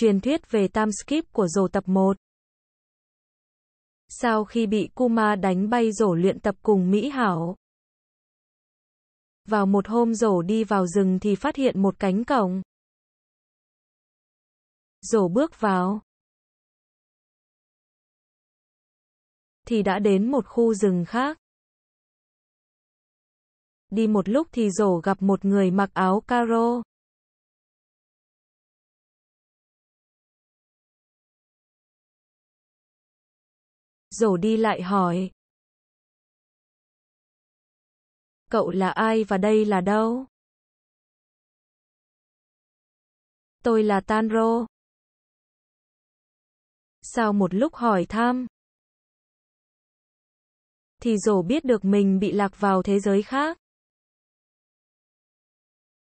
truyền thuyết về Tam skip của rổ tập 1. Sau khi bị Kuma đánh bay rổ luyện tập cùng Mỹ Hảo. Vào một hôm rổ đi vào rừng thì phát hiện một cánh cổng. Rổ bước vào. Thì đã đến một khu rừng khác. Đi một lúc thì rổ gặp một người mặc áo caro. Rổ đi lại hỏi. Cậu là ai và đây là đâu? Tôi là Tanro. Sau một lúc hỏi thăm, thì rổ biết được mình bị lạc vào thế giới khác.